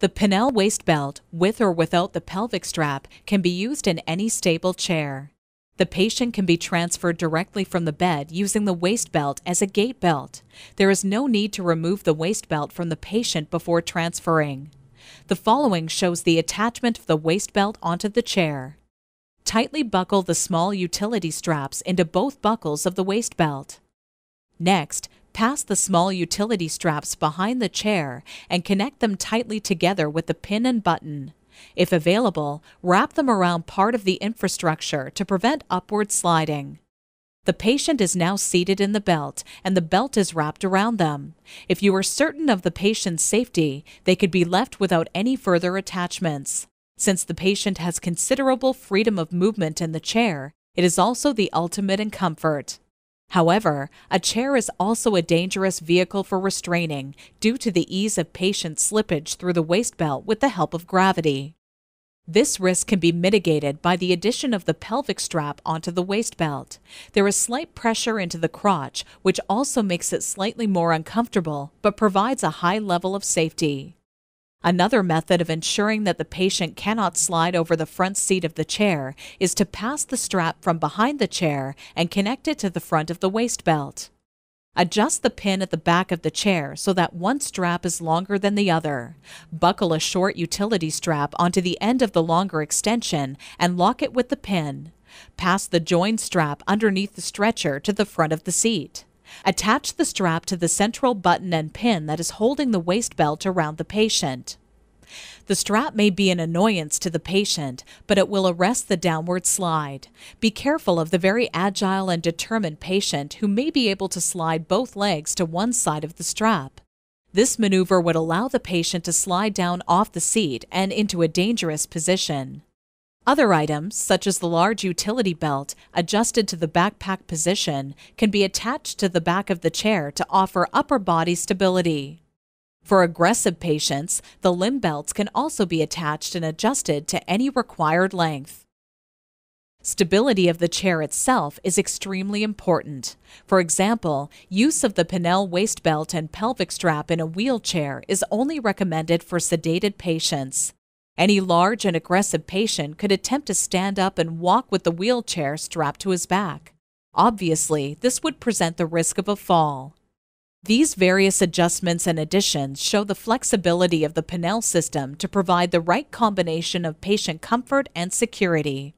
The Pinel waist belt, with or without the pelvic strap, can be used in any stable chair. The patient can be transferred directly from the bed using the waist belt as a gait belt. There is no need to remove the waist belt from the patient before transferring. The following shows the attachment of the waist belt onto the chair. Tightly buckle the small utility straps into both buckles of the waist belt. Next, pass the small utility straps behind the chair and connect them tightly together with the pin and button. If available, wrap them around part of the infrastructure to prevent upward sliding. The patient is now seated in the belt and the belt is wrapped around them. If you are certain of the patient's safety, they could be left without any further attachments. Since the patient has considerable freedom of movement in the chair, it is also the ultimate in comfort. However, a chair is also a dangerous vehicle for restraining due to the ease of patient slippage through the waist belt with the help of gravity. This risk can be mitigated by the addition of the pelvic strap onto the waist belt. There is slight pressure into the crotch, which also makes it slightly more uncomfortable but provides a high level of safety. Another method of ensuring that the patient cannot slide over the front seat of the chair is to pass the strap from behind the chair and connect it to the front of the waist belt. Adjust the pin at the back of the chair so that one strap is longer than the other. Buckle a short utility strap onto the end of the longer extension and lock it with the pin. Pass the joined strap underneath the stretcher to the front of the seat. Attach the strap to the central button and pin that is holding the waist belt around the patient. The strap may be an annoyance to the patient, but it will arrest the downward slide. Be careful of the very agile and determined patient who may be able to slide both legs to one side of the strap. This maneuver would allow the patient to slide down off the seat and into a dangerous position. Other items, such as the large utility belt adjusted to the backpack position, can be attached to the back of the chair to offer upper body stability. For aggressive patients, the limb belts can also be attached and adjusted to any required length. Stability of the chair itself is extremely important. For example, use of the Pinel waist belt and pelvic strap in a wheelchair is only recommended for sedated patients. Any large and aggressive patient could attempt to stand up and walk with the wheelchair strapped to his back. Obviously, this would present the risk of a fall. These various adjustments and additions show the flexibility of the Pinel system to provide the right combination of patient comfort and security.